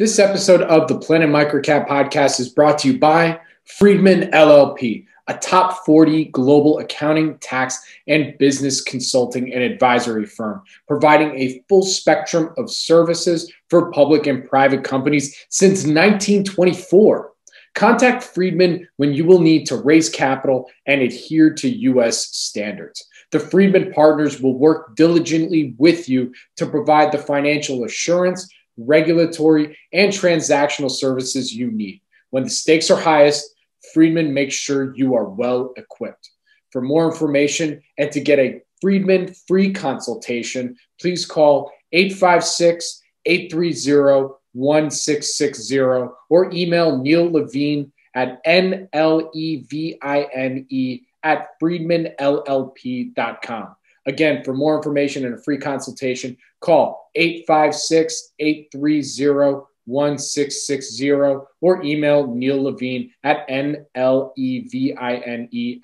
This episode of the Planet Microcap podcast is brought to you by Friedman LLP, a top 40 global accounting, tax, and business consulting and advisory firm, providing a full spectrum of services for public and private companies since 1924. Contact Friedman when you will need to raise capital and adhere to U.S. standards. The Friedman partners will work diligently with you to provide the financial assurance regulatory, and transactional services you need. When the stakes are highest, Friedman makes sure you are well equipped. For more information and to get a Friedman free consultation, please call 856 830 1660 or email Neil Levine at N-L-E-V-I-N-E at friedmanllp.com. Again, for more information and a free consultation, call 856 830 1660 or email Neil Levine at N-L-E-V-I-N-E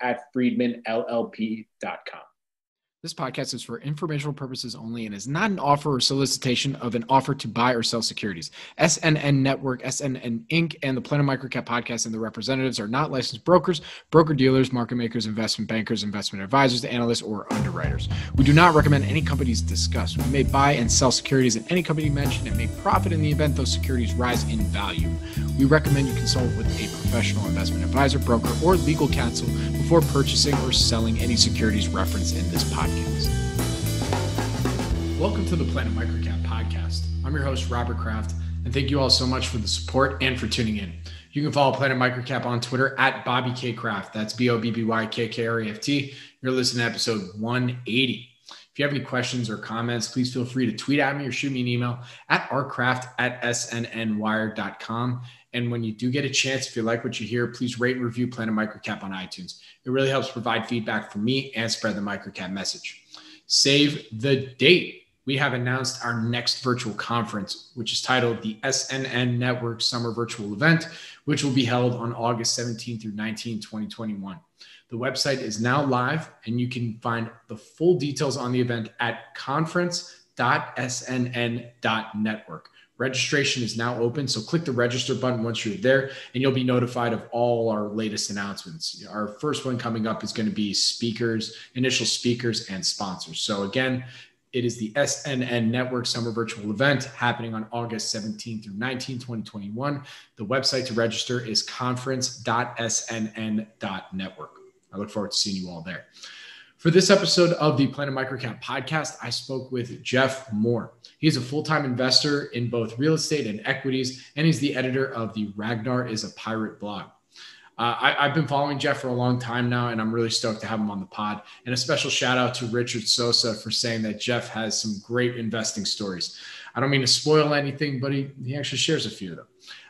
at friedmanllp.com. This podcast is for informational purposes only and is not an offer or solicitation of an offer to buy or sell securities. SNN Network, SNN Inc., and the Planet Microcap podcast and the representatives are not licensed brokers, broker dealers, market makers, investment bankers, investment advisors, analysts, or underwriters. We do not recommend any companies discussed. We may buy and sell securities in any company mentioned and may profit in the event those securities rise in value. We recommend you consult with a professional investment advisor, broker, or legal counsel before purchasing or selling any securities referenced in this podcast. Welcome to the Planet Microcap podcast. I'm your host, Robert Kraft, and thank you all so much for the support and for tuning in. You can follow Planet Microcap on Twitter at Bobby K Kraft. That's B O B B Y K K R A F T. You're listening to episode 180. If you have any questions or comments, please feel free to tweet at me or shoot me an email at rcraft at snnwire.com. And when you do get a chance, if you like what you hear, please rate and review Planet Microcap on iTunes. It really helps provide feedback for me and spread the microcap message. Save the date. We have announced our next virtual conference, which is titled the SNN Network Summer Virtual Event, which will be held on August 17 through 19, 2021. The website is now live, and you can find the full details on the event at conference.snn.network. Registration is now open, so click the register button once you're there, and you'll be notified of all our latest announcements. Our first one coming up is going to be speakers, initial speakers, and sponsors. So, again, it is the SNN Network Summer Virtual Event happening on August 17 through 19, 2021. The website to register is conference.snn.network. I look forward to seeing you all there. For this episode of the Planet Microcap podcast, I spoke with Jeff Moore. He's a full time investor in both real estate and equities, and he's the editor of the Ragnar is a Pirate blog. Uh, I, have been following Jeff for a long time now, and I'm really stoked to have him on the pod. And a special shout out to Richard Sosa for saying that Jeff has some great investing stories. I don't mean to spoil anything, but he, he actually shares a few of them.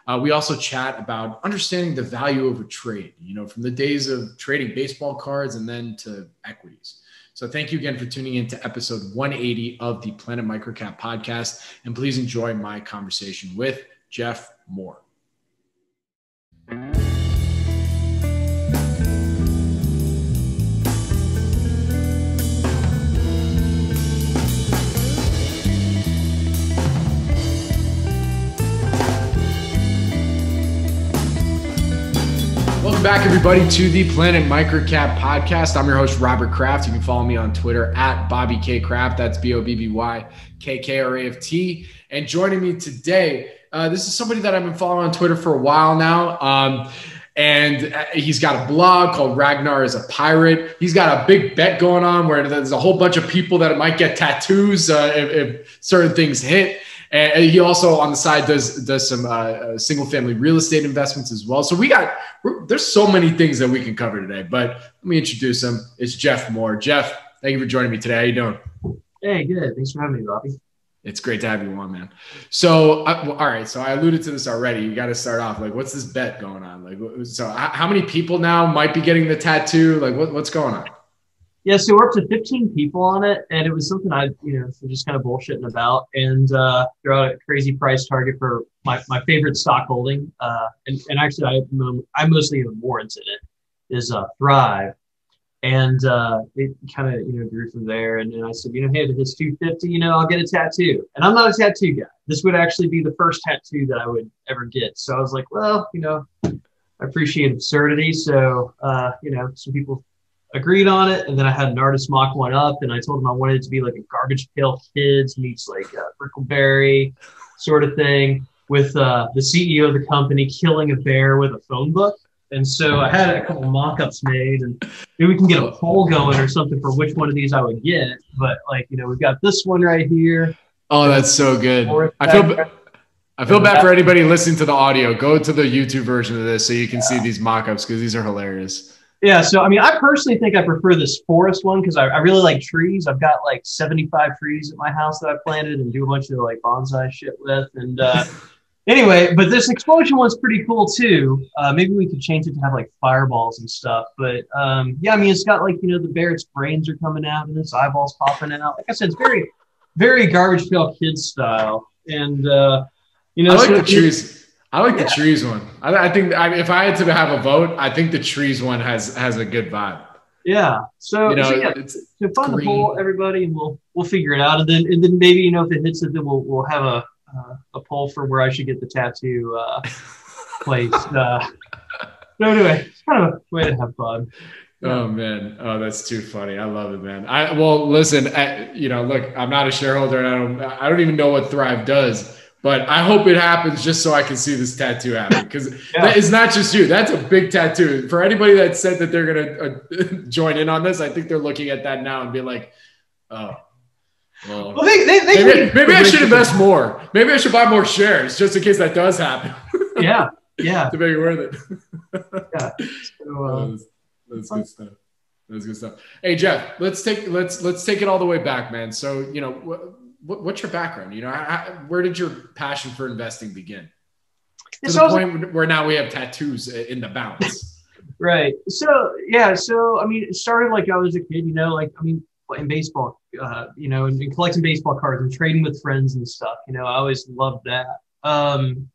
Uh, we also chat about understanding the value of a trade, you know, from the days of trading baseball cards and then to equities. So thank you again for tuning in to episode 180 of the Planet Microcap podcast. And please enjoy my conversation with Jeff Moore. Welcome back, everybody, to the Planet Microcap podcast. I'm your host, Robert Kraft. You can follow me on Twitter at Bobby K Kraft. That's B O B B Y K K R A F T. And joining me today, uh, this is somebody that I've been following on Twitter for a while now. Um, and uh, he's got a blog called Ragnar is a Pirate. He's got a big bet going on where there's a whole bunch of people that might get tattoos uh, if, if certain things hit. And he also on the side does does some uh, uh, single family real estate investments as well. So we got there's so many things that we can cover today. But let me introduce him. It's Jeff Moore. Jeff, thank you for joining me today. How you doing? Hey, good. Thanks for having me, Bobby. It's great to have you on, man. So, uh, well, all right. So I alluded to this already. You got to start off like, what's this bet going on? Like, so how many people now might be getting the tattoo? Like, what, what's going on? Yeah, so we're up to 15 people on it, and it was something I, you know, just kind of bullshitting about, and uh, throw out a crazy price target for my, my favorite stock holding, uh, and, and actually I I mostly have warrants in it, is uh, Thryv. And uh, it kind of, you know, grew from there. And, and I said, you know, hey, if it hits 250, you know, I'll get a tattoo. And I'm not a tattoo guy. This would actually be the first tattoo that I would ever get. So I was like, well, you know, I appreciate absurdity. So, uh, you know, some people agreed on it. And then I had an artist mock one up and I told him I wanted it to be like a garbage pail kids meets like a Brickleberry sort of thing with uh, the CEO of the company killing a bear with a phone book. And so I had a couple mock-ups made, and maybe we can get a poll going or something for which one of these I would get. But like, you know, we've got this one right here. Oh, that's so good. I feel I feel bad for anybody listening to the audio. Go to the YouTube version of this so you can see these mock-ups because these are hilarious. Yeah, so I mean, I personally think I prefer this forest one because I, I really like trees. I've got like 75 trees at my house that I planted and do a bunch of like bonsai shit with. And uh, anyway, but this explosion one's pretty cool too. Uh, maybe we could change it to have like fireballs and stuff. But um, yeah, I mean, it's got like you know the bear, its brains are coming out and its eyeballs popping out. Like I said, it's very, very garbage pail kid style. And uh, you know, I like so the trees. I like yeah. the trees one. I, I think I if I had to have a vote, I think the trees one has has a good vibe. Yeah. So, you know, so yeah, so find the poll, everybody, and we'll we'll figure it out. And then and then maybe you know if it hits it, then we'll we'll have a uh, a poll for where I should get the tattoo uh, placed. Uh, so anyway, it's kind of a way to have fun. Oh man, oh that's too funny. I love it, man. I well, listen, I, you know, look, I'm not a shareholder, and I don't, I don't even know what Thryv does, but I hope it happens just so I can see this tattoo happen because yeah. it's not just you. That's a big tattoo. For anybody that said that they're gonna uh, join in on this, I think they're looking at that now and be like, oh. Well, well they, they, they maybe, maybe I should invest more. Maybe I should buy more shares just in case that does happen. yeah, yeah, to make it worth it. yeah, so, uh, that's, that's good stuff. That's good stuff. Hey Jeff, let's take let's let's take it all the way back, man. So you know what, what's your background? You know, how, where did your passion for investing begin? To so the point where now we have tattoos in the balance. right. So yeah. So I mean, it started like I was a kid. You know, like I mean, in baseball. Uh, you know, and, and, collecting baseball cards and trading with friends and stuff. You know, I always loved that. Um,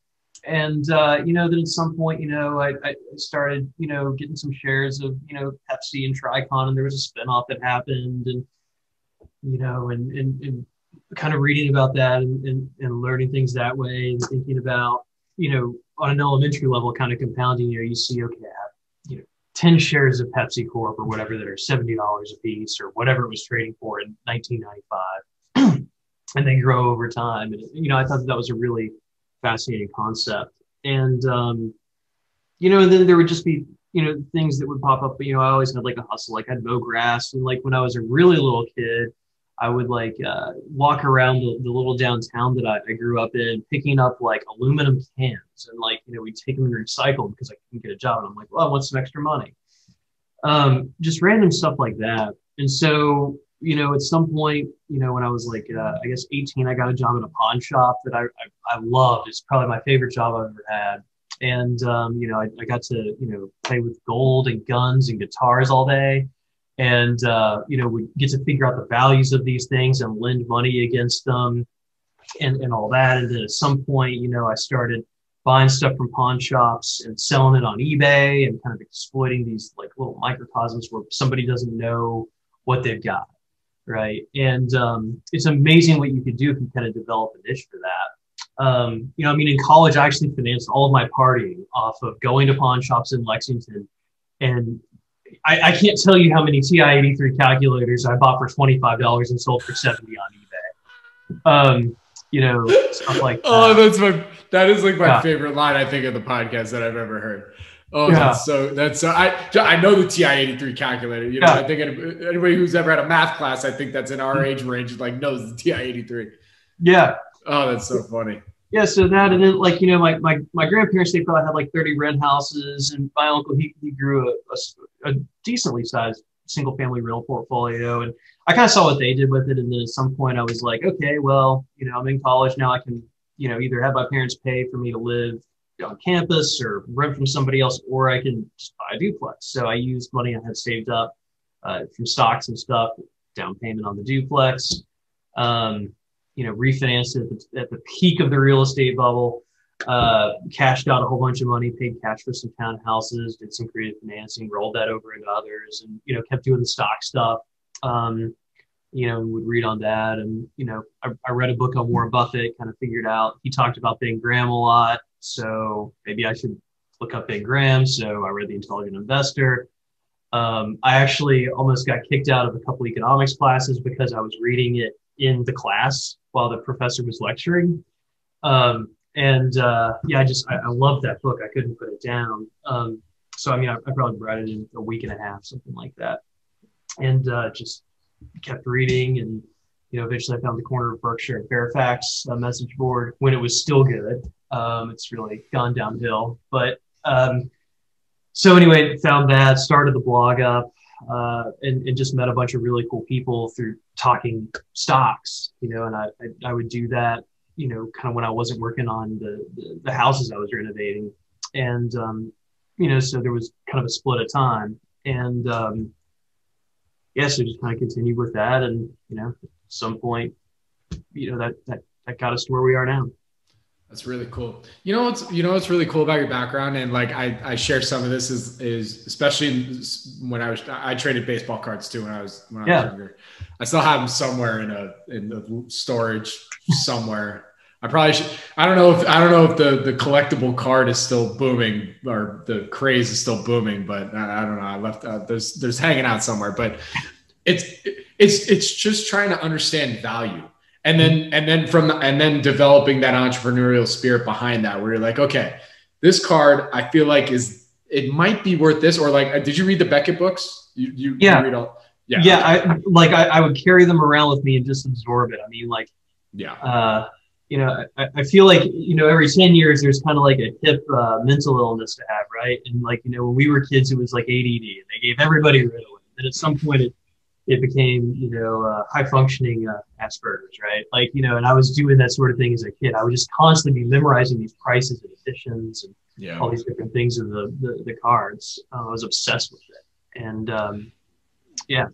and uh, you know, then at some point, you know, I, I, started, you know, getting some shares of, you know, Pepsi and Tricon, and there was a spinoff that happened, and you know, and and, and kind of reading about that and, and, and learning things that way and thinking about, you know, on an elementary level, kind of compounding here, you see, okay, I have, you know, 10 shares of PepsiCo or whatever that are $70 a piece or whatever it was trading for in 1995. and they grow over time. And, you know, I thought that, that was a really fascinating concept. And, um, you know, and then there would just be, you know, things that would pop up. But, you know, I always had like a hustle, like I'd mow grass. And like when I was a really little kid, I would like uh, walk around the, the, little downtown that I, I, grew up in, picking up like aluminum cans, and like you know we take them and recycle because I couldn't get a job, and I'm like, well, I want some extra money. Um, just random stuff like that. And so you know, at some point, you know, when I was like, uh, I guess 18, I got a job in a pawn shop that I, I, I loved. It's probably my favorite job I've ever had. And, um, you know, I, I got to, you know, play with gold and guns and guitars all day and uh, you know we get to figure out the values of these things and lend money against them and, and all that. And then at some point you know i started buying stuff from pawn shops and selling it on ebay and kind of exploiting these like little microcosms where somebody doesn't know what they've got right? And um, it's amazing what you could do if you kind of develop a niche for that. Um, you know i mean in college i actually financed all of my partying off of going to pawn shops in lexington and I, I, can't tell you how many TI-83 calculators I bought for $25 and sold for 70 on eBay. Um, you know, stuff like oh, that. Oh, that's my, that is like my yeah. favorite line, I think, of the podcast that I've ever heard. Oh, yeah. that's so, that's so, I, I know the TI-83 calculator, you know, yeah. I think anybody who's ever had a math class, I think that's in our mm-hmm. age range, like knows the TI-83. Yeah. Oh, that's so funny yeah, so that and then like you know my my, my grandparents they probably had like 30 rent houses and my uncle he, he grew a, a, a decently sized single family real portfolio and I kind of saw what they did with it and then at some point I was like okay well you know I'm in college now I can you know either have my parents pay for me to live on campus or rent from somebody else or I can just buy a duplex. So I used money I had saved up uh, from stocks and stuff down payment on the duplex. Um, you know, refinanced at the, at the peak of the real estate bubble. uh, cashed out a whole bunch of money, paid cash for some townhouses, did some creative financing, rolled that over into others, and you know kept doing the stock stuff. Um, you know, would read on that, and you know, I, I read a book on Warren Buffett, kind of figured out he talked about Ben Graham a lot, so maybe I should look up Ben Graham. So I read The Intelligent Investor. Um, I actually almost got kicked out of a couple economics classes because I was reading it in the class while the professor was lecturing. Um, and uh, yeah, I just I, I love that book. I couldn't put it down. Um, so I mean, I, I, probably read it in a week and a half, something like that, and uh, just kept reading. And you know, eventually I found the corner of Berkshire and Fairfax a message board when it was still good. Um, it's really gone downhill, but um, so anyway, found that, started the blog up, uh, and, and just met a bunch of really cool people through talking stocks, you know, and I, I, I would do that you know, kind of when I wasn't working on the, the, the houses I was renovating. And, um, you know, so there was kind of a split of time. And, um, yeah, so just kind of continued with that. And, you know, at some point, you know, that, that, that got us to where we are now. That's really cool. You know what's you know what's really cool about your background, and like I, I share some of this is is especially when I was I traded baseball cards too when I was when I yeah. was younger. I still have them somewhere in a in the storage somewhere. I probably should. I don't know if I don't know if the the collectible card is still booming or the craze is still booming, but I, I don't know. I left uh, there's there's hanging out somewhere, but it's it's it's just trying to understand value and then and then from the, and then developing that entrepreneurial spirit behind that where you're like okay this card i feel like is it might be worth this or like uh, did you read the beckett books? You, you yeah. you read all, yeah. Yeah I, like I, I would carry them around with me and just absorb it. I mean like yeah. uh you know I, I feel like you know every 10 years there's kind of like a hip uh, mental illness to have right? And like you know when we were kids it was like add and they gave everybody ritalin. And at some point it it became, you know, uh, high functioning uh, Asperger's, right? Like, you know, and I was doing that sort of thing as a kid. I would just constantly be memorizing these prices and editions and yeah. all these different things in the, the, the cards. Uh, I was obsessed with it. And um, yeah.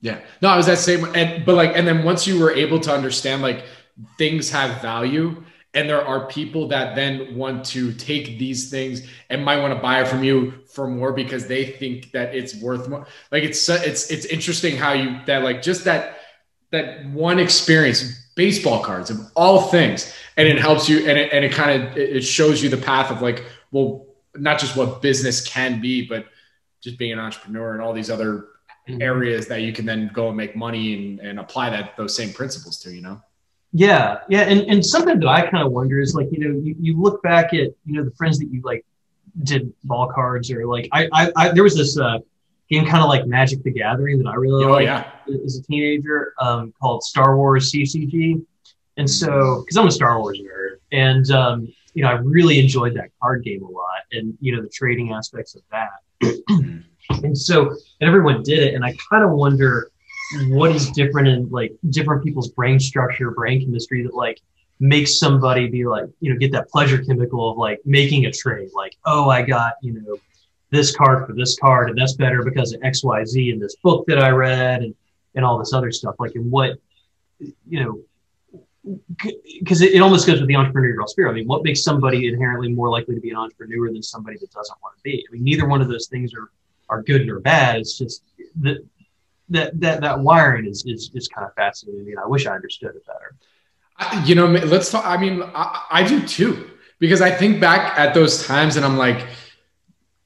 Yeah. No, I was that same. And, but like, and then once you were able to understand, like, things have value and there are people that then want to take these things and might want to buy it from you for more because they think that it's worth more like it's it's it's interesting how you that like just that that one experience baseball cards of all things and it helps you and it, and it kind of it shows you the path of like well not just what business can be but just being an entrepreneur and all these other mm-hmm. areas that you can then go and make money and, and apply that those same principles to you know yeah, yeah, and and something that I kind of wonder is like you know you, you look back at you know the friends that you like did ball cards or like I I, I there was this uh, game kind of like Magic the Gathering that I really oh, liked yeah. as a teenager um, called Star Wars CCG, and so because I'm a Star Wars nerd and um, you know I really enjoyed that card game a lot and you know the trading aspects of that, and so and everyone did it and I kind of wonder what is different in like different people's brain structure, brain chemistry that like makes somebody be like, you know, get that pleasure chemical of like making a trade. Like, oh, I got, you know, this card for this card, and that's better because of XYZ in this book that I read and, and all this other stuff. Like, and what, you know, because it, it almost goes with the entrepreneurial spirit. I mean, what makes somebody inherently more likely to be an entrepreneur than somebody that doesn't want to be? I mean, neither one of those things are are good or bad. It's just that that that that wiring is is, is kind of fascinating. I wish I understood it better. I, you know, let's talk. I mean, I, I do too because I think back at those times and I'm like,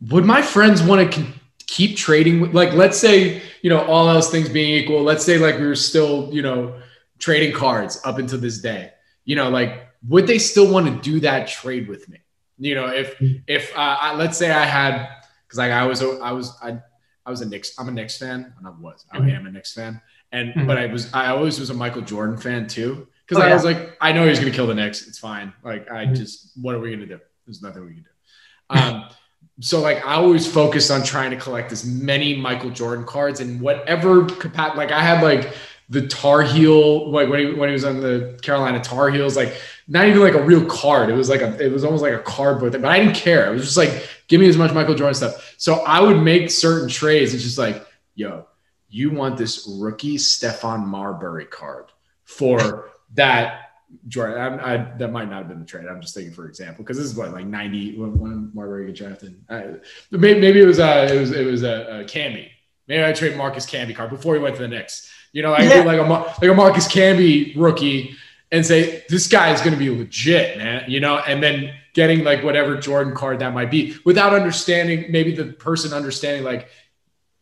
would my friends want to keep trading? Like, let's say you know, all else things being equal, let's say like we were still you know trading cards up until this day. You know, like would they still want to do that trade with me? You know, if if uh, I, let's say I had because like I was I was I I was a Knicks. I'm a Knicks fan, and I was. I mm-hmm. am a Knicks fan, and mm-hmm. but I was. I always was a Michael Jordan fan too, because oh, I yeah. was like, I know he's gonna kill the Knicks. It's fine. Like I mm-hmm. just, what are we gonna do? There's nothing we can do. Um, so like I always focused on trying to collect as many Michael Jordan cards and whatever capacity. Like I had like the Tar Heel, like when he when he was on the Carolina Tar Heels, like not even like a real card. It was like a, it was almost like a cardboard thing, but I didn't care. It was just like, give me as much Michael Jordan stuff. So I would make certain trades. It's just like, yo, you want this rookie Stephon Marbury card for that Jordan. I, I, that might not have been the trade. I'm just thinking for example because this is what like 90 when, when Marbury get drafted. I, maybe, maybe it was uh it was it was a, a Camby. Maybe I trade Marcus Camby card before he went to the Knicks. You know, I yeah. like a like a Marcus Camby rookie and say this guy is going to be legit, man. You know, and then getting like whatever Jordan card that might be without understanding maybe the person understanding like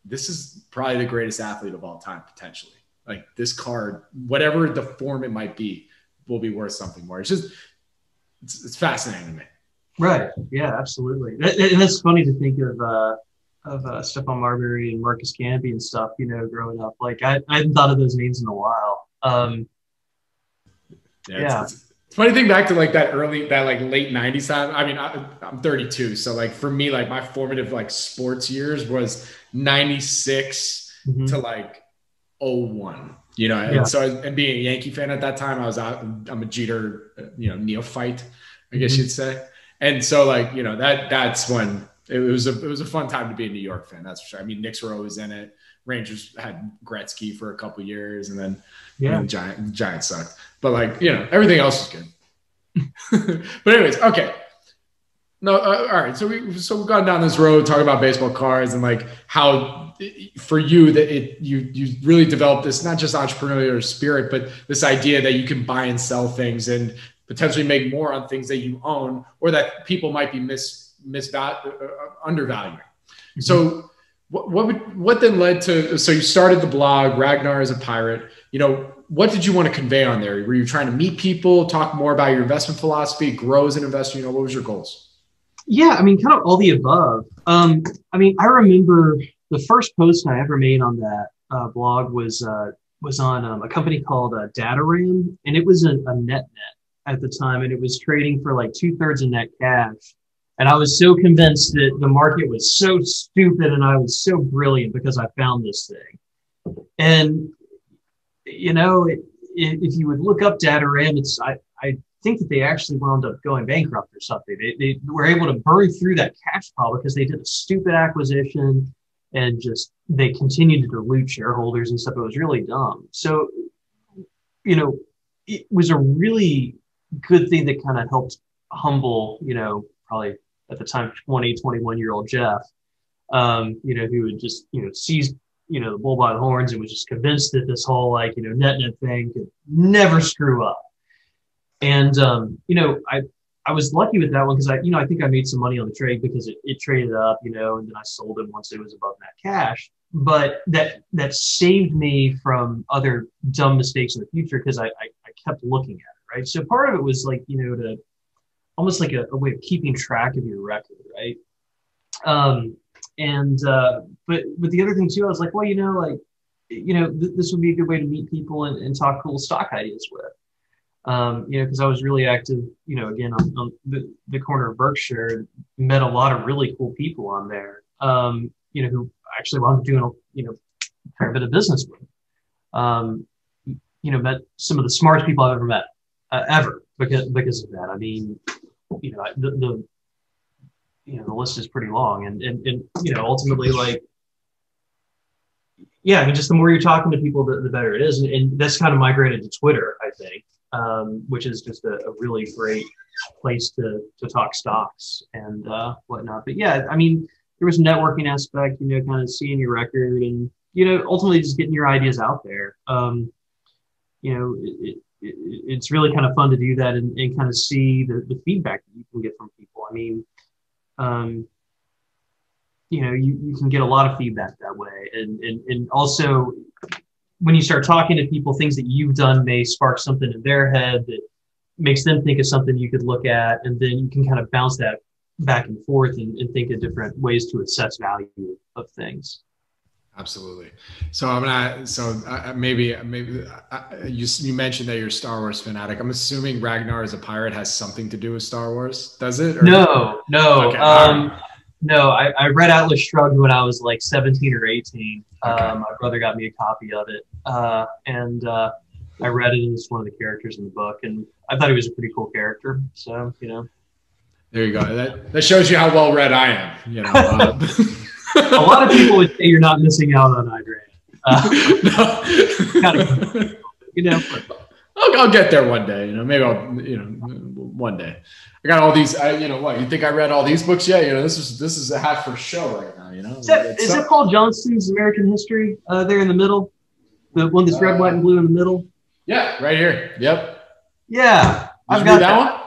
this is probably the greatest athlete of all time potentially. Like this card, whatever the form it might be, will be worth something more. It's just it's, it's fascinating to me. Right. Yeah. Absolutely. And it's funny to think of. uh of uh, Stephon Marbury and Marcus Camby and stuff, you know, growing up. Like I, I hadn't thought of those names in a while. Um, yeah. yeah. It's, it's, it's, funny thing back to like that early, that like late '90s time. I mean, I, I'm 32, so like for me, like my formative like sports years was '96 mm-hmm. to like 01 you know yeah. and so and being a yankee fan at that time i was out i'm a jeter you know neophyte i guess mm-hmm. you'd say and so like you know that that's when it was a it was a fun time to be a New York fan. That's for sure. I mean, Knicks were always in it. Rangers had Gretzky for a couple years, and then yeah, you know, the Giant Giants sucked. But like you know, everything else is good. but anyways, okay. No, uh, all right. So we so we've gone down this road talking about baseball cards and like how for you that it you you really developed this not just entrepreneurial spirit, but this idea that you can buy and sell things and potentially make more on things that you own or that people might be mis misval- uh, undervaluing. Mm-hmm. So what what, would, what then led to so you started the blog Ragnar is a Pirate. You know what did you want to convey on there? Were you trying to meet people, talk more about your investment philosophy, grow as an investor? You know what was your goals? Yeah, I mean, kind of all the above. Um, I mean, I remember the first post I ever made on that uh, blog was uh, was on um, a company called uh, Dataram, and it was a, a net net at the time, and it was trading for like two thirds of net cash. And I was so convinced that the market was so stupid and I was so brilliant because I found this thing. And, you know, it, it, if you would look up Dataram, it's, I, I think that they actually wound up going bankrupt or something. They, they were able to burn through that cash pile because they did a stupid acquisition and just they continued to dilute shareholders and stuff. It was really dumb. So, you know, it was a really good thing that kind of helped humble, you know, probably at the time 20, 21 year old Jeff, um, you know, who had just, you know, seized, you know, the bull by the horns and was just convinced that this whole like, you know, net net thing could never screw up. And, um, you know, I, I was lucky with that one because I, you know, I think I made some money on the trade because it, it traded up, you know, and then I sold it once it was above net cash. But that that saved me from other dumb mistakes in the future because I, I, I kept looking at it, right? So part of it was like, you know, to almost like a, a way of keeping track of your record, right? Um, and uh, but but the other thing too, I was like, well, you know, like you know, th- this would be a good way to meet people and, and talk cool stock ideas with. Um, you know, because I was really active, you know, again on, on the, the, corner of Berkshire, met a lot of really cool people on there. Um, you know, who actually wound up doing, a, you know, fair bit of business with. Um, you know, met some of the smartest people I've ever met, uh, ever because because of that. I mean, you know, the, the you know the list is pretty long, and and and you know ultimately like yeah, I mean, just the more you're talking to people, the, the better it is. And, and, that's kind of migrated to Twitter, I think, um, which is just a, a, really great place to, to talk stocks and uh, whatnot. But yeah, I mean, there was a networking aspect, you know, kind of seeing your record and, you know, ultimately just getting your ideas out there. Um, you know, it, it's really kind of fun to do that and, and kind of see the, the feedback that you can get from people. I mean, um, you know, you, you can get a lot of feedback that way. And, and, and also when you start talking to people, things that you've done may spark something in their head that makes them think of something you could look at. And then you can kind of bounce that back and forth and, and think of different ways to assess value of things. Absolutely. So I'm gonna. So uh, maybe maybe uh, you you mentioned that you're a Star Wars fanatic. I'm assuming Ragnar is a Pirate has something to do with Star Wars. Does it? Or? No, no. Okay. Um, no, I, I read Atlas Shrugged when I was like 17 or 18. Okay. Um, my brother got me a copy of it, uh, and uh, I read it, and it's one of the characters in the book, and I thought he was a pretty cool character. So you know. There you go. That that shows you how well read I am. You know. A lot of people would say you're not missing out on Ayn Rand. Uh, no. you know. I'll, I'll, get there one day. You know, maybe I'll, you know, one day. I got all these. I, you know, what you think I read all these books? Yeah, you know, this is this is a half for show right now. You know, is, that, is it Paul Johnson's American History uh, there in the middle? The one that's red, uh, white, and blue in the middle. Yeah, right here. Yep. Yeah, Did I've got that, that one.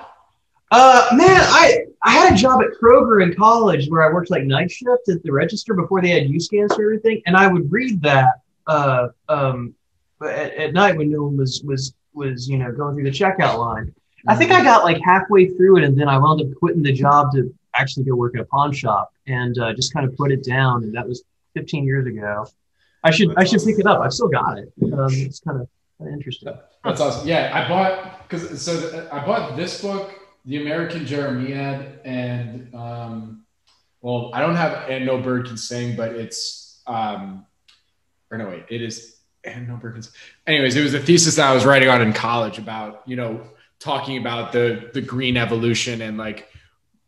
Uh, man, I I had a job at Kroger in college where I worked like night shift at the register before they had U-scans for everything, and I would read that uh, um, at, at night when no one was was was you know going through the checkout line. I think I mm-hmm. got like halfway through it, and then I wound up quitting the job to actually go work at a pawn shop and uh, just kind of put it down. And that was 15 years ago. I should I should pick it up. I've still got it. Um, it's kind of, kind of interesting. That's awesome. Yeah, I bought because so the, I bought this book, The American Jeremiad, and um, well, I don't have and no bird can sing, but it's um, or no wait, it is and no bird can sing. Anyways, it was a thesis that I was writing on in college about you know talking about the the green evolution and like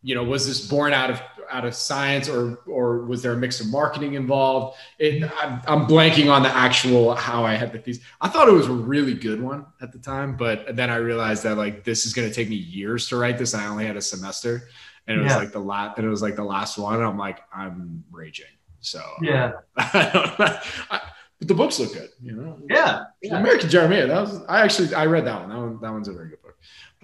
you know was this born out of out of science or or was there a mix of marketing involved? It, I'm, I'm, blanking on the actual how i had the thesis i thought it was a really good one at the time but then i realized that like this is going to take me years to write this. I only had a semester and it was like the last and it was like the last one. I'm like i'm raging so um, yeah. I I, but the books look good you know? Yeah, yeah. American Jeremiad that was i actually i read that one. That one that one's a very good book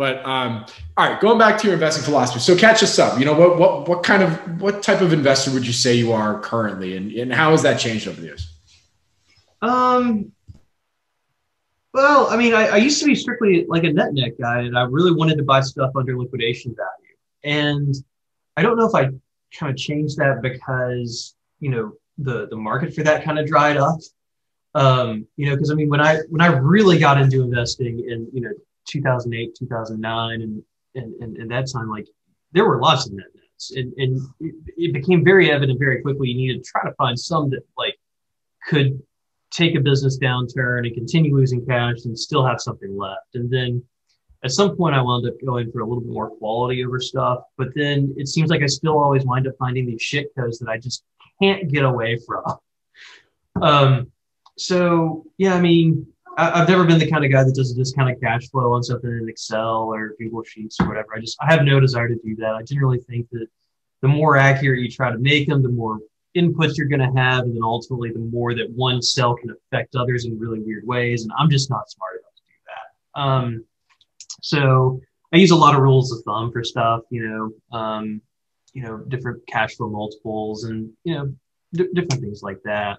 but um, all right, going back to your investing philosophy. So catch us up. You know, what what what kind of what type of investor would you say you are currently, and, and how has that changed over the years? Um. Well, I mean, I, I used to be strictly like a net net guy, and I really wanted to buy stuff under liquidation value. And I don't know if I kind of changed that because you know the the market for that kind of dried up. Um, you know, because I mean, when I when I really got into investing in you know 2008, 2009, and, and, and, that time, like there were lots of net nets. And, and it, it became very evident very quickly you needed to try to find some that like could take a business downturn and continue losing cash and still have something left. And then at some point I wound up going for a little bit more quality over stuff. But then it seems like I still always wind up finding these shitcos that I just can't get away from. Um, so yeah, I mean, I've never been the kind of guy that does this kind of cash flow on something in Excel or Google Sheets or whatever. I just I have no desire to do that. I generally think that the more accurate you try to make them, the more inputs you're going to have, and then ultimately the more that one cell can affect others in really weird ways. And I'm just not smart enough to do that. Um, so I use a lot of rules of thumb for stuff. You know, um, you know, different cash flow multiples and you know d- different things like that.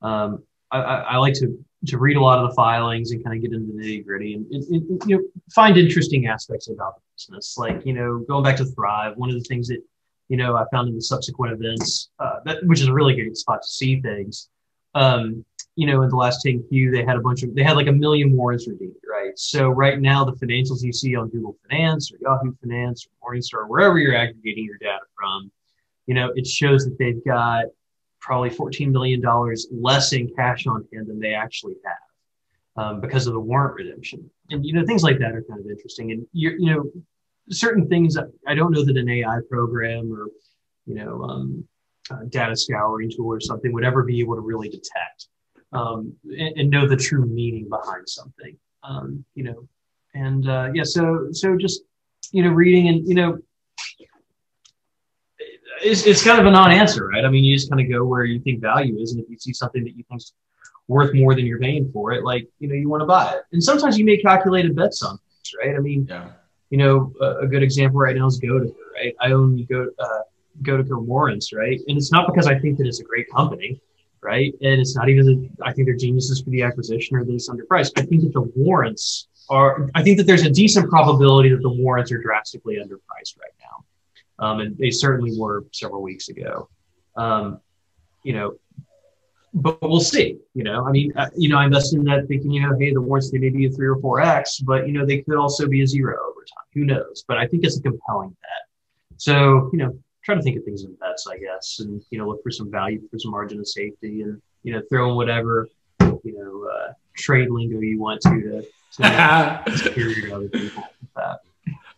Um, I, I, I like to to read a lot of the filings and kind of get into the nitty gritty and, and, and, you know find interesting aspects about the business. Like you know going back to Thryv, one of the things that you know I found in the subsequent events, uh, that, which is a really good spot to see things. Um, you know, in the last 10Q, they had a bunch of, they had like a million warrants redeemed, right? So right now, the financials you see on Google Finance or Yahoo Finance or Morningstar, wherever you're aggregating your data from, you know, it shows that they've got probably $14 million less in cash on hand than they actually have um, because of the warrant redemption. And, you know, things like that are kind of interesting. And, you you know, certain things, I don't know that an AI program or, you know, um, data scouring tool or something would ever be able to really detect um, and, and, know the true meaning behind something. Um, you know, and uh, yeah, so so just you know, reading and you know, it's, it's kind of a non-answer, right? I mean, you just kind of go where you think value is, and if you see something that you think's worth more than you're paying for it, like you know, you want to buy it. And sometimes you make calculated bets on things, right? I mean, yeah. you know, a, a good example right now is Goedeker, right? I own Go uh, warrants, right? And it's not because I think that it's a great company, right? And it's not even that I think they're geniuses for the acquisition or that it's underpriced. I think that the warrants are. I think that there's a decent probability that the warrants are drastically underpriced right um, and they certainly were several weeks ago. Um, you know, but we'll see. You know, I mean, uh, you know, I invested in that thinking, you know, hey, the warrants they may be a three or four x, but you know, they could also be a zero over time. Who knows? But I think it's a compelling bet. So you know, try to think of things in bets, I guess, and you know, look for some value for some margin of safety, and you know, throw in whatever you know uh, trade lingo you want to to, to to other people. That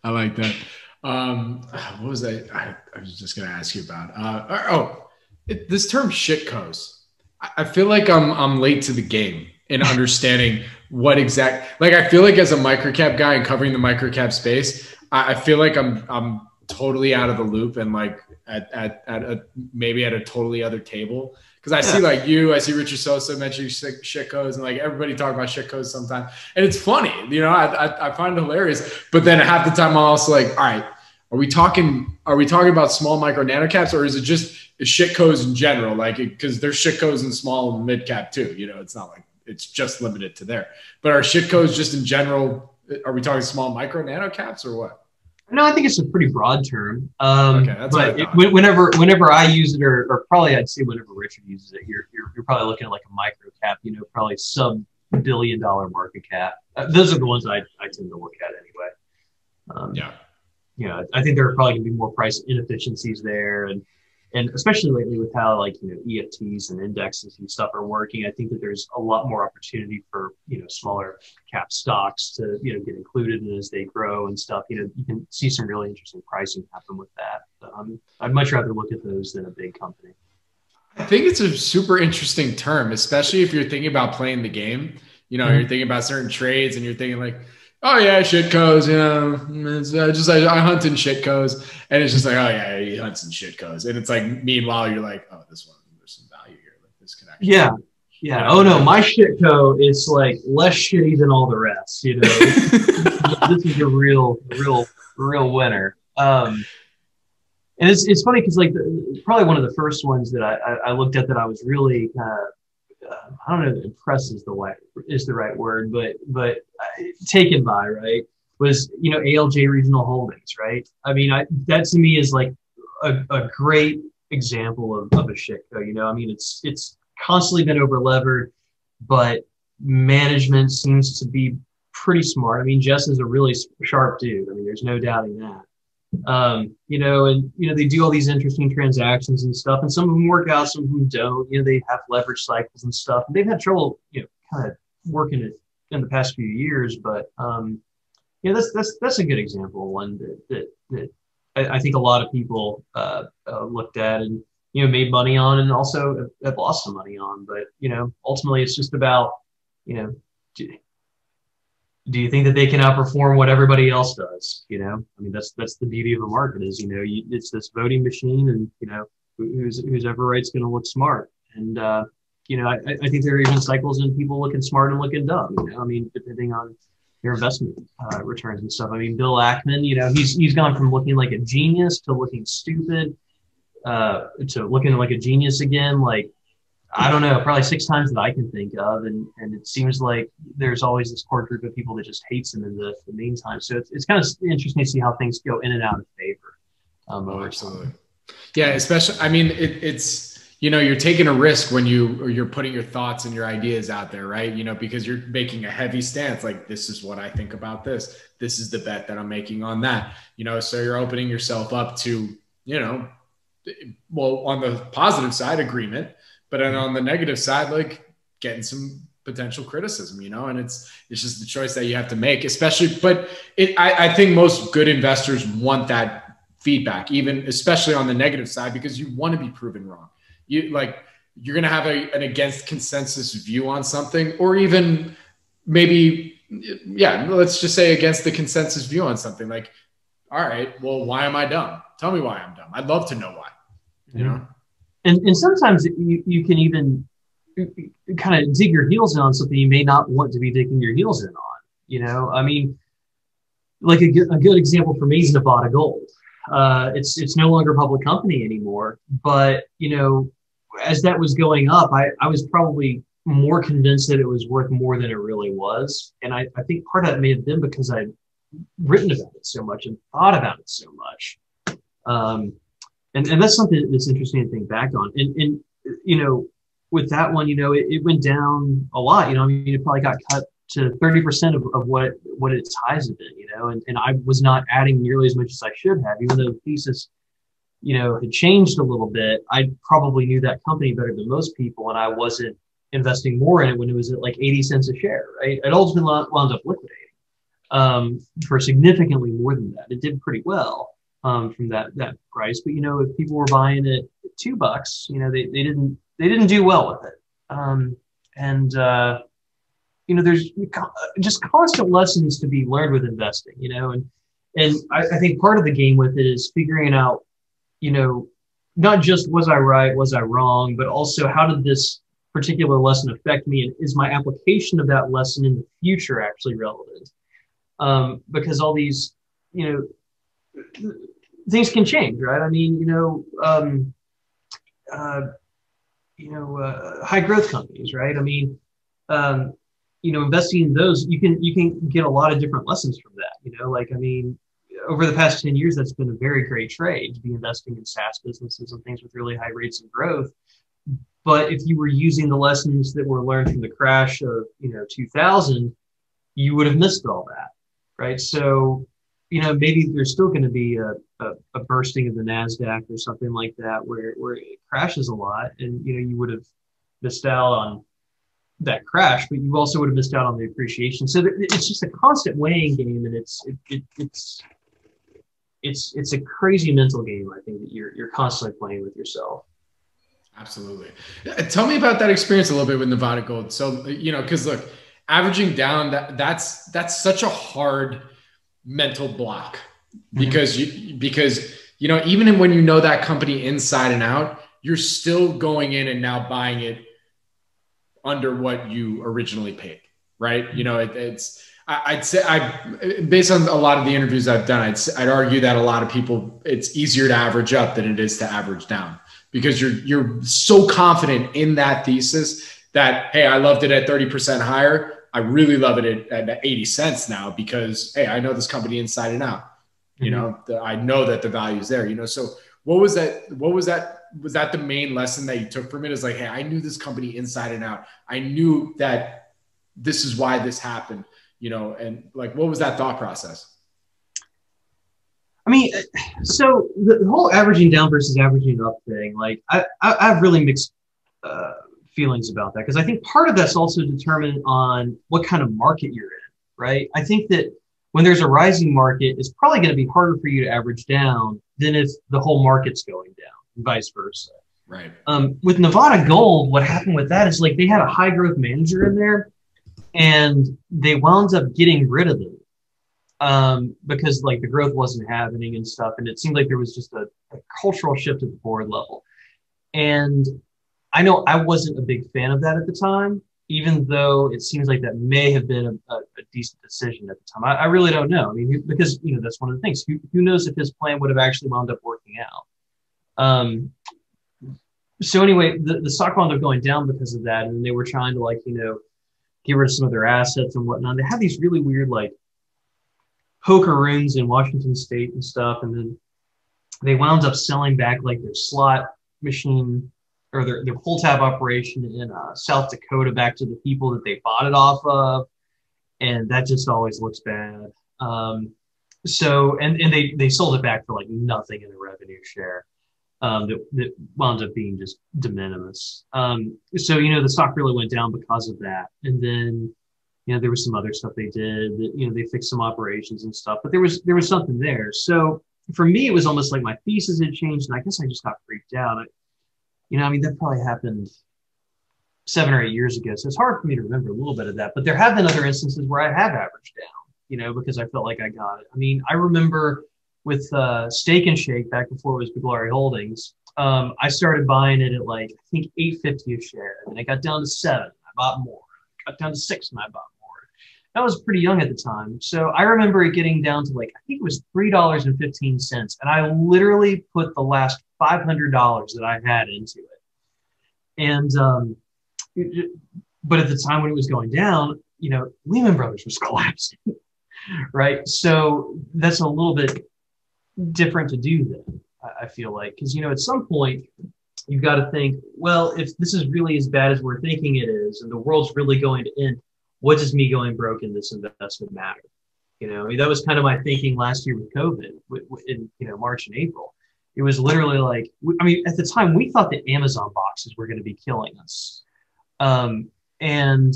I like that. Um, what was I? I, I was just going to ask you about. Uh, oh, it, this term shitcos. I, I feel like I'm I'm late to the game in understanding what exact like I feel like as a microcap guy and covering the microcap space, I, I feel like I'm I'm totally out of the loop and like at at, at a maybe at a totally other table. Because I yeah. see like you, I see Richard Sosa mentioning shitcos, and like everybody talk about shitcos sometimes, and it's funny, you know. I, I, I find it hilarious, but then half the time I'm also like, all right, are we talking? Are we talking about small micro nano caps, or is it just shitcos in general? Like, because there's shitcos in small and mid cap too. You know, it's not like it's just limited to there. But are shitcos just in general? Are we talking small micro nano caps or what? No, I think it's a pretty broad term. Um, okay, that's but it, whenever whenever I use it, or, or, probably I'd say whenever Richard uses it, you're, you're, you're probably looking at like a micro cap, you know, probably sub billion dollar market cap. Uh, those are the ones I, I tend to look at anyway. Um, yeah. You know, I think there are probably going to be more price inefficiencies there, and and especially lately with how like you know EFTs and indexes and stuff are working, I think that there's a lot more opportunity for you know smaller cap stocks to you know get included and as they grow and stuff. You know, you can see some really interesting pricing happen with that. Um, I'd much rather look at those than a big company. I think it's a super interesting term, especially if you're thinking about playing the game. You know, mm-hmm. you're thinking about certain trades and you're thinking like oh yeah, shitcos. You know, it's uh, just like, I hunt in shitcos, and it's just like, oh yeah, he hunts in shitcos, and it's like, meanwhile, you're like, oh, this one, there's some value here, like this connection. Yeah, yeah. Oh no, my shitco is like less shitty than all the rest. You know, this is a real, real, real winner. Um, and it's it's funny because like the, probably one of the first ones that I, I, I looked at that I was really kind of uh, I don't know if the right is the right word, but but uh, taken by right was you know ALJ Regional Holdings, right? I mean, I, that to me is like a, a great example of, of a shitco. You know, I mean, it's it's constantly been overlevered, but management seems to be pretty smart. I mean, Jess is a really sharp dude. I mean, there's no doubting that. Um, you know, and you know they do all these interesting transactions and stuff, and some of them work out, some of them don't. You know, they have leverage cycles and stuff. And they've had trouble, you know, kind of working it in the past few years, but um, yeah, that's that's that's a good example, one that that, that I, I think a lot of people uh, uh, looked at and you know made money on, and also have lost some money on. But you know, ultimately, it's just about you know do you think that they can outperform what everybody else does? You know, I mean, that's that's the beauty of a market is you know you, it's this voting machine, and you know who's who's ever right's going to look smart, and uh, you know I, I think there are even cycles in people looking smart and looking dumb. You know, I mean, depending on your investment uh, returns and stuff. I mean, Bill Ackman, you know, he's he's gone from looking like a genius to looking stupid, uh, to looking like a genius again. Like I don't know, probably six times that I can think of, and and it seems like there's always this core group of people that just hates him in the, the meantime. So it's, it's kind of interesting to see how things go in and out of favor. Um, oh, absolutely. Yeah, especially. I mean, it, it's you know you're taking a risk when you you're putting your thoughts and your ideas out there, right? You know, because you're making a heavy stance. Like this is what I think about this. This is the bet that I'm making on that. You know, so you're opening yourself up to you know, well, on the positive side, agreement but then on the negative side, like getting some potential criticism, you know, and it's it's just the choice that you have to make, especially. But it, I, I think most good investors want that feedback, even especially on the negative side, because you want to be proven wrong. You like you're going to have a, an against consensus view on something, or even maybe, yeah, let's just say against the consensus view on something. Like, all right, well, why am I dumb? Tell me why I'm dumb. I'd love to know why. You mm-hmm. know and, and sometimes you, you can even kind of dig your heels in on something you may not want to be digging your heels in on. You know, I mean, like a, a good example for me is Nevada Gold. Uh, it's it's no longer a public company anymore, but you know, as that was going up, I, I was probably more convinced that it was worth more than it really was, and I, I think part of that may have been because I'd written about it so much and thought about it so much. Um, and and that's something that's interesting to think back on. And and you know, with that one, you know, it, it went down a lot. You know, I mean, it probably got cut to thirty percent of, of what what its highs have been. You know, and and I was not adding nearly as much as I should have, even though the thesis. You know, had changed a little bit. I probably knew that company better than most people, and I wasn't investing more in it when it was at like 80 cents a share, right? It ultimately wound up liquidating um, for significantly more than that. It did pretty well um, from that that price. But you know, if people were buying it at two bucks, you know, they, they didn't they didn't do well with it. Um, and uh, you know, there's just constant lessons to be learned with investing, you know, and, and I, I think part of the game with it is figuring out, you know, not just was I right, was I wrong, but also how did this particular lesson affect me, and is my application of that lesson in the future actually relevant? Um, because all these, you know, things can change, right? I mean, you know, um, uh, you know, uh, high growth companies, right? I mean, um, you know, investing in those, you can you can get a lot of different lessons from that. You know, like I mean, over the past 10 years, that's been a very great trade to be investing in SaaS businesses and things with really high rates of growth. But if you were using the lessons that were learned from the crash of, you know, 2000, you would have missed all that, right? So, you know, maybe there's still going to be a, a, a, bursting of the NASDAQ or something like that where, where it crashes a lot and, you know, you would have missed out on that crash, but you also would have missed out on the appreciation. So it's just a constant weighing game and it's, it, it, it's, it's it's a crazy mental game. I think that you're you're constantly playing with yourself. Absolutely. Uh, tell me about that experience a little bit with Nevada Gold. So you know, because look, averaging down that that's that's such a hard mental block mm-hmm. because you because you know even when you know that company inside and out, you're still going in and now buying it under what you originally paid, right? You know, it, it's I'd say I, based on a lot of the interviews I've done, I'd, I'd argue that a lot of people, it's easier to average up than it is to average down because you're, you're so confident in that thesis that, Hey, I loved it at 30% higher. I really love it at, at 80 cents now because, Hey, I know this company inside and out, you mm-hmm. know, the, I know that the value is there, you know? So what was that? What was that? Was that the main lesson that you took from it is like, Hey, I knew this company inside and out. I knew that this is why this happened you know, and like, what was that thought process? I mean, so the whole averaging down versus averaging up thing, like I, I, I have really mixed uh, feelings about that because I think part of that's also determined on what kind of market you're in, right? I think that when there's a rising market, it's probably going to be harder for you to average down than if the whole market's going down, and vice versa. Right. Um, with Nevada Gold, what happened with that is like they had a high growth manager in there and they wound up getting rid of them um, because like the growth wasn't happening and stuff, and it seemed like there was just a, a cultural shift at the board level. And I know I wasn't a big fan of that at the time, even though it seems like that may have been a, a, a decent decision at the time. I, I, really don't know. I mean, because you know that's one of the things. Who, who knows if his plan would have actually wound up working out? Um, so anyway, the, the stock wound up going down because of that, and they were trying to like you know get rid of some of their assets and whatnot. They have these really weird like poker rooms in Washington State and stuff, and then they wound up selling back like their slot machine or their, their pull tab operation in uh, South Dakota back to the people that they bought it off of, and that just always looks bad. Um, so and and they they sold it back for like nothing in the revenue share um, that, that wound up being just de minimis. Um, so, you know, the stock really went down because of that. And then, you know, there was some other stuff they did that, you know, they fixed some operations and stuff, but there was, there was something there. So for me, it was almost like my thesis had changed. And I guess I just got freaked out. I, you know, I mean, that probably happened seven or eight years ago. So it's hard for me to remember a little bit of that, but there have been other instances where I have averaged down, you know, because I felt like I got it. I mean, I remember with uh, Steak and Shake back before it was Biglari Holdings. Um, I started buying it at like I think eight fifty a share, and it got down to seven. I bought more. Got down to six, and I bought more. I was pretty young at the time, so I remember it getting down to like I think it was three dollars and fifteen cents, and I literally put the last five hundred dollars that I had into it. And um, but at the time when it was going down, you know, Lehman Brothers was collapsing, right? So that's a little bit different to do then. I feel like because you know at some point you've got to think, well, if this is really as bad as we're thinking it is, and the world's really going to end, what does me going broke in this investment matter? You know, that was kind of my thinking last year with COVID in you know March and April. It was literally like, I mean, at the time we thought that Amazon boxes were going to be killing us, um, and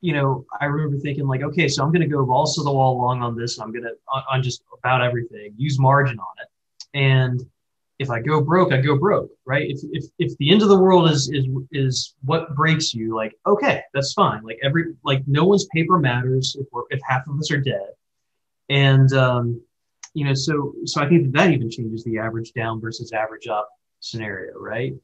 you know, I remember thinking like, okay, so I'm going to go balls to the wall long on this. And I'm going to on, on, just about everything, use margin on it, and if I go broke, I go broke, right? If, if, if the end of the world is, is, is what breaks you, like, okay, that's fine. Like every, like no one's paper matters if we're, if half of us are dead. And, um, you know, so, so I think that that even changes the average down versus average up scenario, right?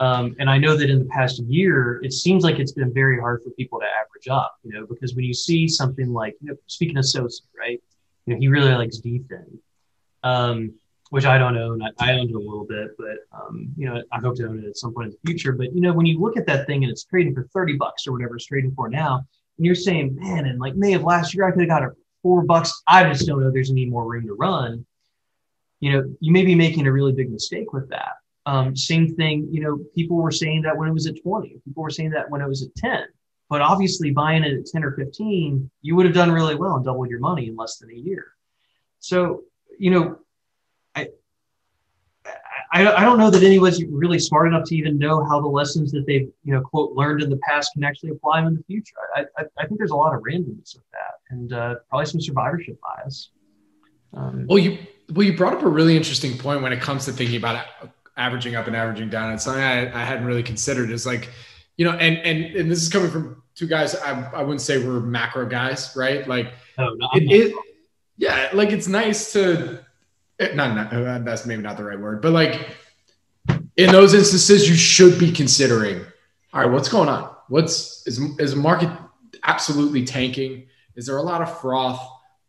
Um, and I know that in the past year, it seems like it's been very hard for people to average up, you know, because when you see something like, you know, speaking of Sosa, right? You know, he really likes DFIN. Um, which I don't own. I, I owned it a little bit, but um, you know, I hope to own it at some point in the future. But you know, when you look at that thing and it's trading for 30 bucks or whatever it's trading for now, and you're saying, man, in like May of last year, I could have got it four bucks. I just don't know there's any more room to run. You know, you may be making a really big mistake with that. Um, same thing, you know, people were saying that when it was at 20, people were saying that when it was at 10. But obviously, buying it at 10 or 15, you would have done really well and doubled your money in less than a year. So, you know, I, I don't know that anyone's really smart enough to even know how the lessons that they've, you know, quote, learned in the past can actually apply them in the future. I, I, I think there's a lot of randomness with that and uh, probably some survivorship bias. Um, well, you well, you brought up a really interesting point when it comes to thinking about averaging up and averaging down. It's something I, I hadn't really considered. Is like, you know, and and and this is coming from two guys. I, I wouldn't say we're macro guys, right? Like, oh, no, it, it, yeah, like it's nice to not, not uh, that's maybe not the right word, but like in those instances, you should be considering, all right, what's going on? What's is is the market absolutely tanking? Is there a lot of froth?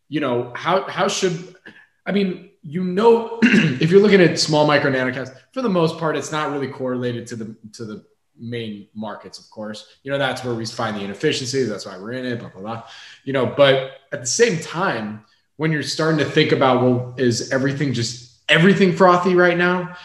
You know, how how should I mean, you know, if you're looking at small micro nanocaps, for the most part, it's not really correlated to the to the main markets, of course. You know, that's where we find the inefficiencies. That's why we're in it, blah, blah, blah. You know, but at the same time, when you're starting to think about, well, is everything just everything frothy right now?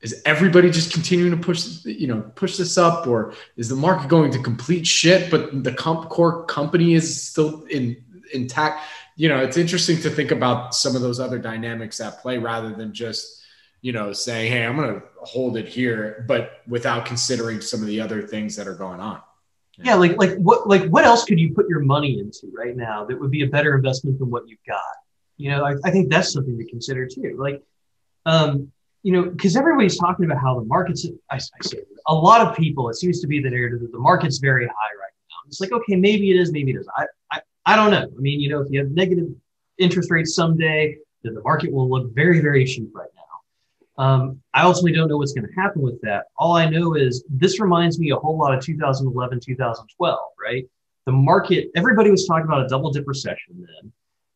Is everybody just continuing to push, you know, push this up, or is the market going to complete shit, but the comp core company is still in intact? You know, it's interesting to think about some of those other dynamics at play rather than just, you know, saying, "Hey, I'm going to hold it here," but without considering some of the other things that are going on yeah like like what like what else could you put your money into right now that would be a better investment than what you've got? You know i, I think that's something to consider too. Like um you know because everybody's talking about how the market's I, I say a lot of people it seems to be the narrative that the market's very high right now. It's like okay maybe it is maybe it is i i, I don't know. I mean you know if you have negative interest rates someday then the market will look very very cheap right now um, I ultimately don't know what's going to happen with that. All I know is this reminds me a whole lot of 2011, 2012, right? The market, everybody was talking about a double dip recession then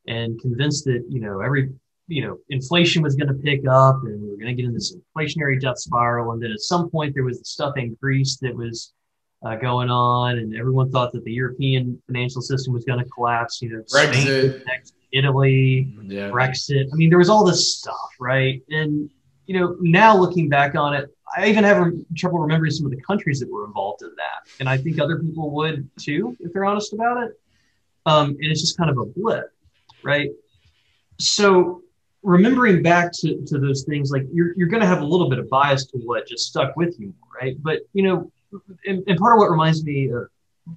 and convinced that, you know, every, you know, inflation was going to pick up and we were going to get in this inflationary death spiral. And then at some point there was the stuff in Greece that was uh, going on and everyone thought that the European financial system was going to collapse, you know, Brexit. Spain, Italy, yeah. Brexit. I mean, there was all this stuff, right? And you know, now looking back on it, I even have trouble remembering some of the countries that were involved in that. And I think other people would too, if they're honest about it. Um, and it's just kind of a blip, right? So remembering back to, to those things, like you're, you're going to have a little bit of bias to what just stuck with you, right? But, you know, and, and part of what reminds me of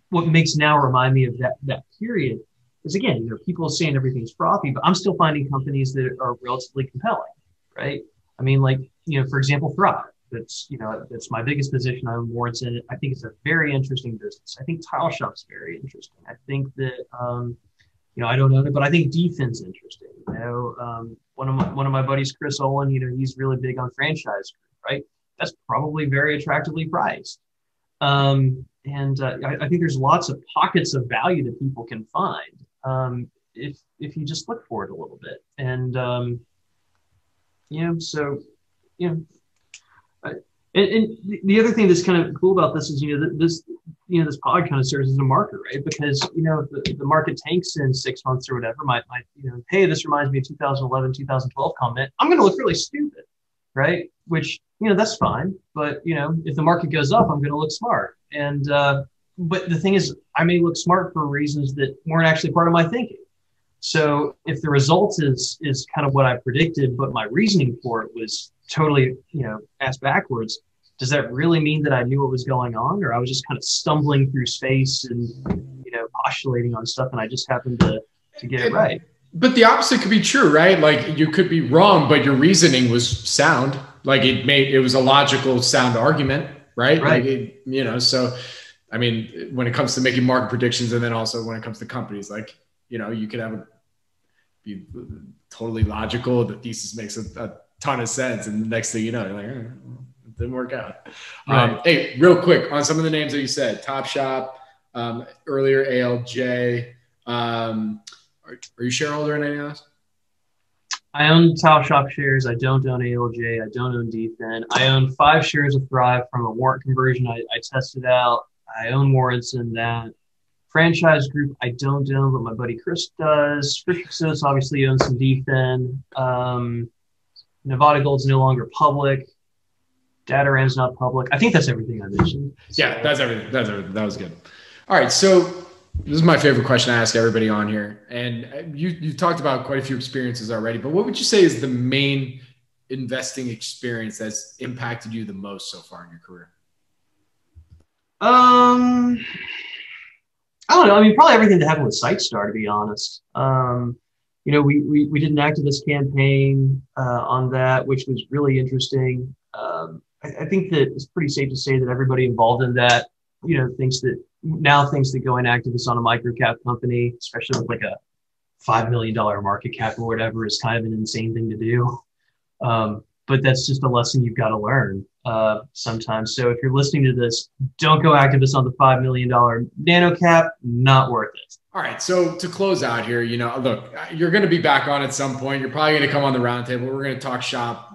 what makes now remind me of that, that period is again, you know, people saying everything's frothy, but I'm still finding companies that are relatively compelling, right? I mean, like, you know, for example, Thryv. That's, you know, that's my biggest position. I own warrants in it. I think it's a very interesting business. I think Tile Shop's very interesting. I think that, um, you know, I don't own it, but I think DFIN interesting. You know, um, one of my one of my buddies, Chris Olin, you know, he's really big on franchise, right? That's probably very attractively priced. Um, and uh, I, I, think there's lots of pockets of value that people can find um, if if you just look for it a little bit. And um, know, so you know, uh, and, and, the other thing that's kind of cool about this is you know this you know this pod kind of serves as a marker, right? Because you know the, the market tanks in six months or whatever. My, my you know, hey, this reminds me of 2011, 2012 comment. I'm going to look really stupid, right? Which you know that's fine, but you know if the market goes up, I'm going to look smart. And uh, but the thing is, I may look smart for reasons that weren't actually part of my thinking. So if the result is is kind of what I predicted, but my reasoning for it was totally, you know, ass backwards, does that really mean that I knew what was going on, or I was just kind of stumbling through space and you know postulating on stuff, and I just happened to to get it right? But the opposite could be true, right? Like you could be wrong, but your reasoning was sound. like it made it was a logical, sound argument, right? Right. Like it, you know, so I mean, when it comes to making market predictions, and then also when it comes to companies, like you know, you could have a be totally logical. The thesis makes a, a ton of sense, and the next thing you know, you're like, eh, it didn't work out. Right. Um, hey, real quick on some of the names that you said, Tile Shop, um, earlier ALJ. Um, are, are you shareholder in any of those? I own Tile Shop shares. I don't own ALJ. I don't own DFIN. I own five shares of Thryv from a warrant conversion I, I tested out. I own warrants in that. Franchise group, I don't own, but my buddy Chris does. Frisch's obviously owns some DFIN. Um, Nevada Gold's no longer public. Dataram's not public. I think that's everything I mentioned. Yeah, that's everything. That's everything. That was good. All right, so this is my favorite question I ask everybody on here, and you you've talked about quite a few experiences already. But what would you say is the main investing experience that's impacted you the most so far in your career? Um, I don't know. I mean, probably everything that happened with SiteStar, to be honest. Um, you know, we, we, we did an activist campaign uh, on that, which was really interesting. Um, I, I think that it's pretty safe to say that everybody involved in that, you know, thinks that now thinks that going activist on a microcap company, especially with like a five million dollar market cap or whatever, is kind of an insane thing to do. Um, but that's just a lesson you've got to learn uh, sometimes. So if you're listening to this, don't go activist on the five million dollar nano cap. Not worth it. All right. So to close out here, you know, look, you're going to be back on at some point. You're probably going to come on the roundtable. We're going to talk shop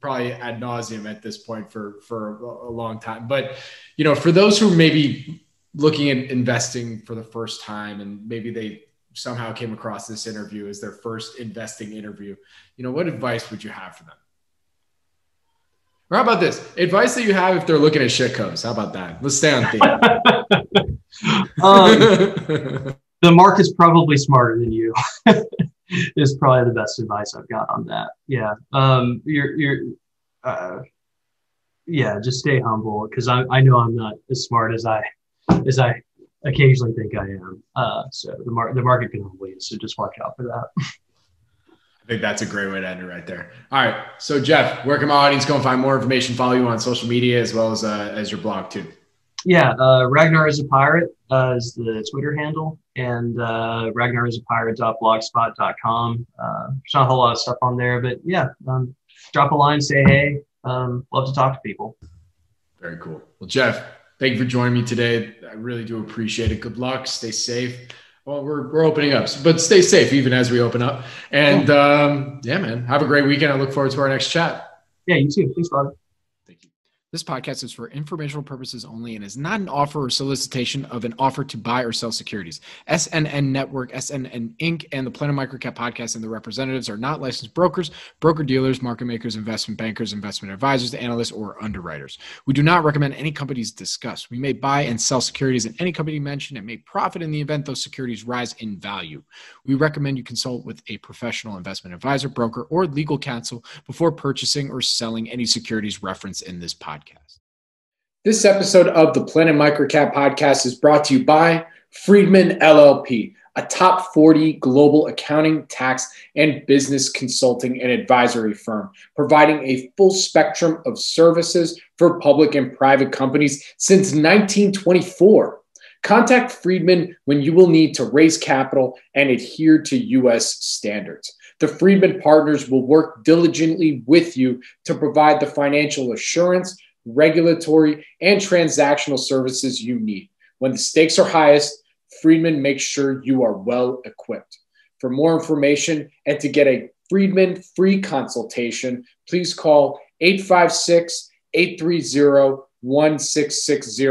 probably ad nauseum at this point for for a long time. But you know, for those who may be looking at investing for the first time and maybe they somehow came across this interview as their first investing interview, you know, what advice would you have for them? Or how about this advice that you have if they're looking at shitcos? How about that? Let's stay on theme. um, the market's probably smarter than you. is probably the best advice I've got on that. Yeah. Um, you're, you're, uh, yeah, just stay humble because I, I know I'm not as smart as I, as I occasionally think I am. Uh, so the, mar- the market can humble you. So just watch out for that. Think that's a great way to end it right there. All right. So Jeff, where can my audience go and find more information? Follow you on social media as well as, uh, as your blog too. Yeah. Uh, Ragnar is a pirate uh, is the Twitter handle and uh, Ragnar is a pirate.blogspot.com. Uh, there's not a whole lot of stuff on there, but yeah, um, drop a line, say hey. Um, love to talk to people. Very cool. Well, Jeff, thank you for joining me today. I really do appreciate it. Good luck. Stay safe. Well, we're, we're opening up, but stay safe even as we open up. And um, yeah, man, have a great weekend. I look forward to our next chat. Yeah, you too. Thanks, Robert. This podcast is for informational purposes only and is not an offer or solicitation of an offer to buy or sell securities. SNN Network, SNN Inc., and the Planet Microcap podcast and the representatives are not licensed brokers, broker dealers, market makers, investment bankers, investment advisors, analysts, or underwriters. We do not recommend any companies discussed. We may buy and sell securities in any company mentioned and may profit in the event those securities rise in value. We recommend you consult with a professional investment advisor, broker, or legal counsel before purchasing or selling any securities referenced in this podcast. This episode of the Planet Microcap podcast is brought to you by Friedman LLP, a top 40 global accounting, tax, and business consulting and advisory firm, providing a full spectrum of services for public and private companies since 1924. Contact Friedman when you will need to raise capital and adhere to U.S. standards. The Friedman partners will work diligently with you to provide the financial assurance regulatory, and transactional services you need. When the stakes are highest, Friedman makes sure you are well equipped. For more information and to get a Friedman free consultation, please call 856 830 1660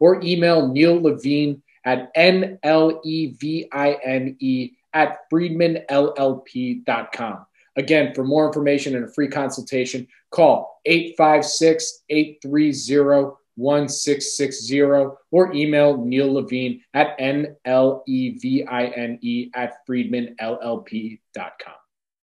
or email Neil Levine at N L E V I N E at friedmanllp.com. Again, for more information and a free consultation, call 856 830 1660 or email Neil Levine at N L E V I N E at friedmanllp.com.